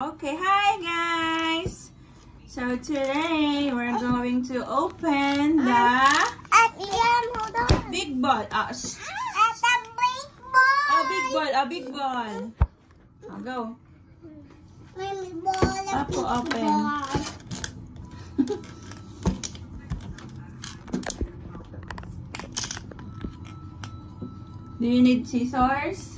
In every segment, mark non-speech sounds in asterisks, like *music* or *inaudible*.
Okay, hi guys! So today, we're going to open the At hold on. big ball. Ah, sh- At the big ball. oh, big ball, oh, big ball. Oh, go. May ball. Apo, open. *laughs* Do you need scissors?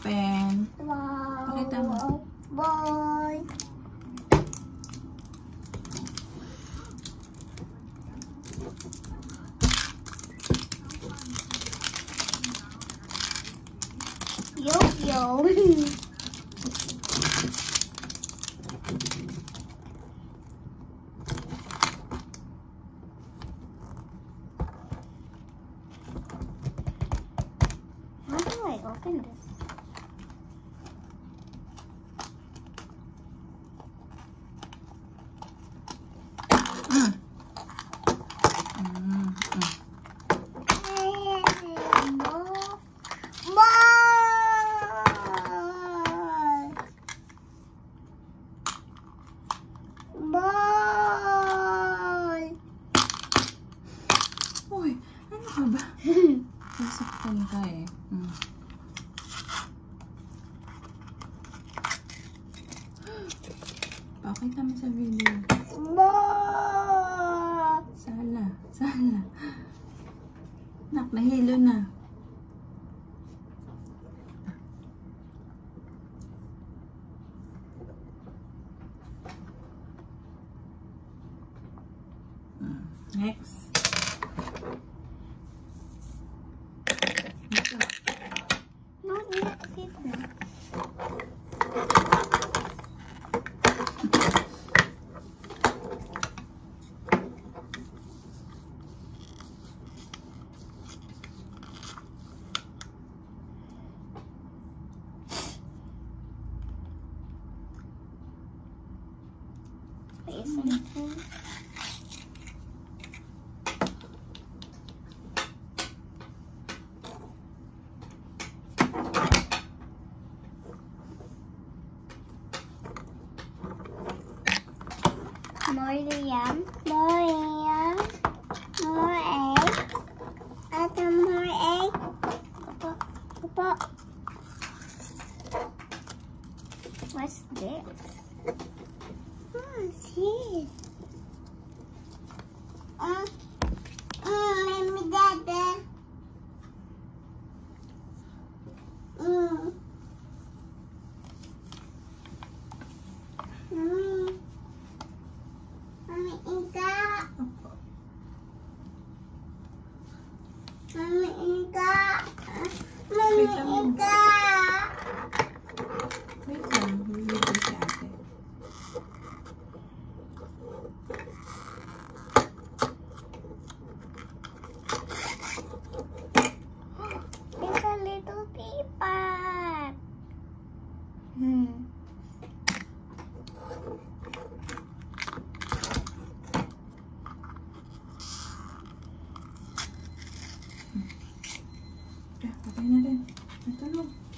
Open. Pakita mo. Boy. Yo yo. How do I open this? Mm. Mm, mm. Uy, ano ba? Sasaktan ka eh. Mm. Pakita mo sa video. Ball. Sala. *laughs* Nak, nahilo na. Mm, Next. Wait something. More yam. More yam. More egg. At more egg. What's this? Oh, it's here. Uh, Ah, patay na rin. No.